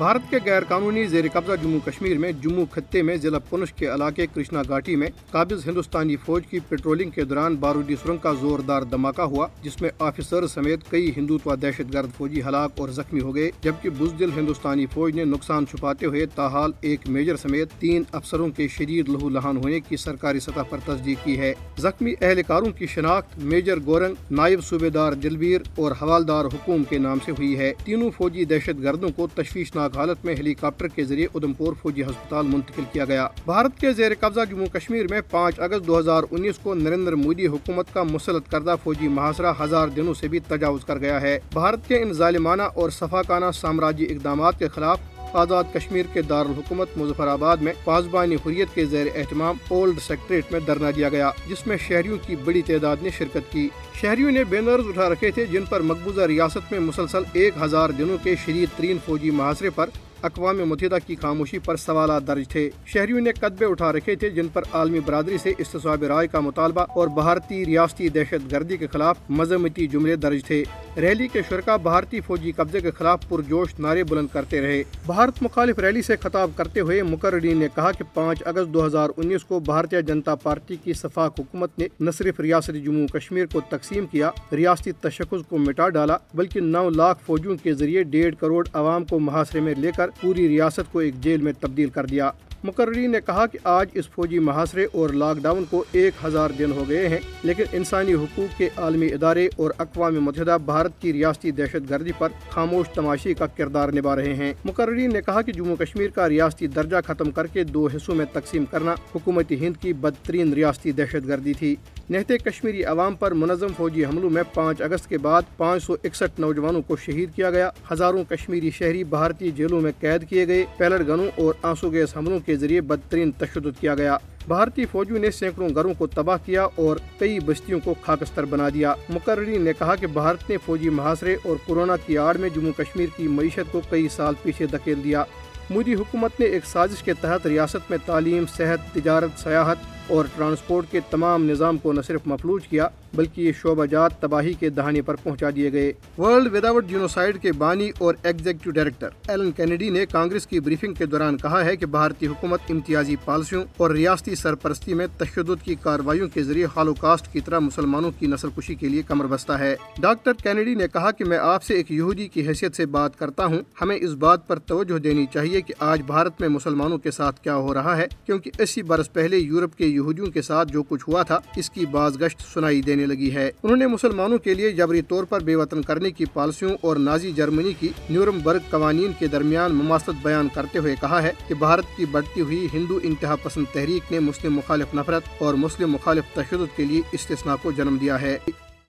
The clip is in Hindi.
भारत के गैर कानूनी जेर कब्जा जम्मू कश्मीर में, जम्मू खत्ते में, जिला पुनश के इलाके कृष्णा घाटी में काबिज हिंदुस्तानी फौज की पेट्रोलिंग के दौरान बारूदी सुरंग का जोरदार धमाका हुआ, जिसमें ऑफिसर समेत कई हिंदुत्व दहशत गर्द फौजी हलाक और जख्मी हो गए, जबकि बुजदिल हिंदुस्तानी फौज ने नुकसान छुपाते हुए ताहाल एक मेजर समेत तीन अफसरों के शरीर लहू लहान होने की सरकारी सतह पर तस्दीक की है। जख्मी एहलकारों की शनाख्त मेजर गोरंग, नायब सूबेदार दिलबीर और हवालदार हुकूम के नाम से हुई है। तीनों फौजी दहशत गर्दों को तशवीशनाक खतरनाक हालत में हेलीकॉप्टर के ज़रिए उधमपुर फौजी अस्पताल मुंतकिल किया गया। भारत के जेर कब्जा जम्मू कश्मीर में पाँच अगस्त दो हज़ार उन्नीस को नरेंद्र मोदी हुकूमत का मुसलत करदा फौजी महासरा हज़ार दिनों ऐसी भी तजावज कर गया है। भारत के इन जालिमाना और सफाकाना साम्राज्य इकदाम के खिलाफ आज़ाद कश्मीर के दारकूमत मुजफ्फराबाद में पासबानी हुरियत के जेर एहतमाम ओल्ड सेक्रेट में धरना दिया गया, जिसमें शहरियों की बड़ी तादाद ने शिरकत की। शहरियों ने बैनर्स उठा रखे थे, जिन पर मकबूजा रियासत में मुसलसल एक हज़ार दिनों के शरीर तरीन फौजी महासरे पर अकवा मुतहदा की खामोशी पर सवाल दर्ज थे। शहरियों ने कदबे उठा रखे थे, जिन पर आलमी बरदरी से इसतसाब राय का मुतालबा और भारतीय रियासती दहशत गर्दी के खिलाफ मजमती जुमले दर्ज थे। रैली के शुरा भारतीय फौजी कब्जे के खिलाफ पुरजोश नारे बुलंद करते रहे। भारत मुखालिफ रैली से खताब करते हुए मुकर्रीन ने कहा कि पाँच अगस्त दो हज़ार उन्नीस को भारतीय जनता पार्टी की सफाक हुकूमत ने न सिर्फ़ रियासत जम्मू कश्मीर को तकसीम किया, रियासती तशख को मिटा डाला, बल्कि नौ लाख फौजियों के ज़रिए डेढ़ करोड़ आवाम को मुहासरे में लेकर पूरी रियासत को एक जेल में तब्दील कर दिया। मुकर्री ने कहा कि आज इस फौजी महासरे और लॉकडाउन को एक हज़ार दिन हो गए हैं, लेकिन इंसानी हकूक के आलमी इदारे और अकवा मुतहदा भारत की रियासती दहशत गर्दी पर खामोश तमाशी का किरदार निभा रहे हैं। मुकर्री ने कहा कि जम्मू कश्मीर का रियासती दर्जा खत्म करके दो हिस्सों में तकसीम करना हुकूमत हिंद की बदतरीन रियासती दहशत गर्दी थी। नहते कश्मीरी अवाम पर मुनजम फौजी हमलों में पाँच अगस्त के बाद पाँच सौ इकसठ नौजवानों को शहीद किया गया। हज़ारों कश्मीरी शहरी भारतीय जेलों में कैद किए गए, पैलट गनों और आँसू गैस हमलों के ज़रिए बदतरीन तशद किया गया। भारतीय फौजियों ने सैकड़ों घरों को तबाह किया और कई बस्तियों को खाकस्तर बना दिया। मुकर्री ने कहा कि भारत ने फौजी महासरे और कोरोना की आड़ में जम्मू कश्मीर की मीशत को कई साल पीछे धकेल दिया। मोदी हुकूमत ने एक साजिश के तहत रियासत में तालीम, सेहत, तजारत, सयाहत और ट्रांसपोर्ट के तमाम निज़ाम को न सिर्फ़ मफलूज किया, बल्कि ये शोबाजात तबाही के दहाने पर पहुँचा दिए गए। वर्ल्ड विदाउट जीनोसाइड के बानी और एग्जीक्यूटिव डायरेक्टर एलन कैनेडी ने कांग्रेस की ब्रीफिंग के दौरान कहा है कि भारतीय हुकूमत इम्तियाजी पॉलिसियों और रियासती सरपरस्ती में तशद की कार्रवाई के ज़रिए हालोकास्ट की तरह मुसलमानों की नस्ल कुशी के लिए कमर बस्ता है। डॉक्टर कैनेडी ने कहा की मैं आपसे एक यहूदी की हैसियत ऐसी बात करता हूँ। हमें इस बात आरोप तवज्जो देनी चाहिए की आज भारत में मुसलमानों के साथ क्या हो रहा है, क्यूँकी अस्सी बरस पहले यूरोप के यहूदियों के साथ जो कुछ हुआ था, इसकी बाजगश्त सुनाई देने लगी है। उन्होंने मुसलमानों के लिए जबरी तौर पर बेवतन करने की पॉलिसियों और नाजी जर्मनी की न्यूरमबर्ग कवानीन के दरमियान ममासत बयान करते हुए कहा है की भारत की बढ़ती हुई हिंदू इंतहा पसंद तहरीक ने मुस्लिम मुखालिफ नफरत और मुस्लिम मुखालिफ तशद के लिए इस्तना को जन्म दिया है।